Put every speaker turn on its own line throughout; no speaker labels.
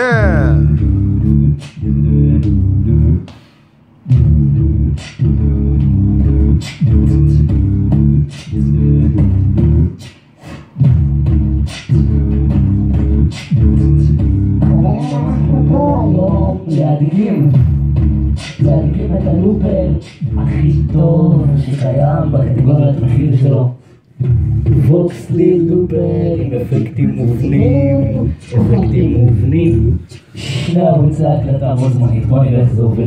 Yeah.
להדגים, להדגים את הלופר הכי טוב שקיים בקטגוריית מחיר שלו. Voxley Luberim, efekty מובנים, אפקטים מובנים. שני ערוצי ההקלטה בו זמנית, בוא נראה איך זה עובד.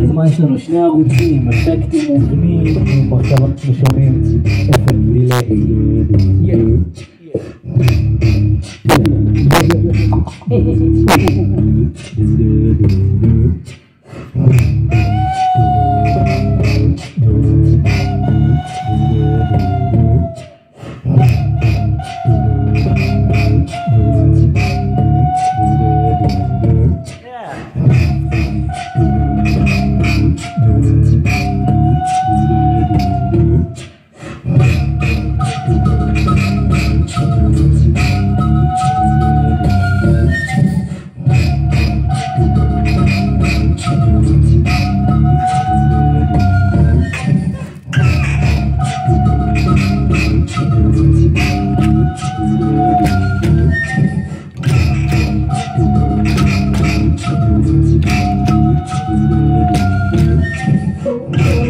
בזמן שלנו שני ערוצים, אפקטים מובנים, כמו שאנחנו שומעים, אפקט דיליי.
Yeah.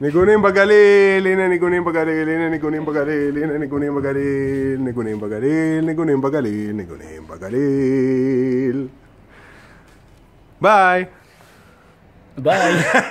ניגונים בגליל, הנה ניגונים בגליל, הנה ניגונים בגליל, הנה ניגונים בגליל, ניגונים בגליל, ניגונים בגליל, ניגונים בגליל. ביי.
ביי.